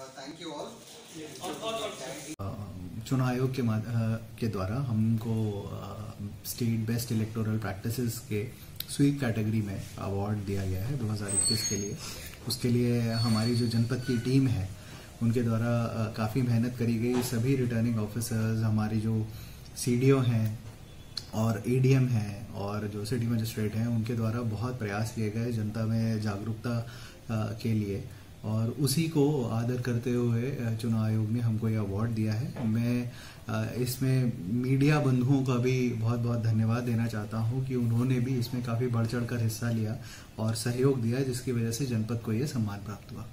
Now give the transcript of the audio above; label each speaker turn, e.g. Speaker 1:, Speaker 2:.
Speaker 1: all.
Speaker 2: चुनाव आयोग के के द्वारा हमको स्टेट बेस्ट इलेक्टोरल प्रैक्टिसेस के स्वीप कैटेगरी में अवार्ड दिया गया है 2021 के लिए। उसके लिए हमारी जो जनपद की टीम है, उनके द्वारा काफ़ी मेहनत करी गई। सभी रिटर्निंग ऑफिसर्स हमारी जो सीडीओ हैं और एडीएम हैं और जो सिटी मजिस्ट्रेट हैं, उनके द्वारा बहुत प्रयास किए गए जनता में जागरूकता के लिए। और उसी को आदर करते हुए चुनाव आयोग ने हमको ये अवार्ड दिया है। मैं इसमें मीडिया बंधुओं का भी बहुत बहुत धन्यवाद देना चाहता हूँ कि उन्होंने भी इसमें काफ़ी बढ़ चढ़ कर हिस्सा लिया और सहयोग दिया, जिसकी वजह से जनपद को ये सम्मान प्राप्त हुआ।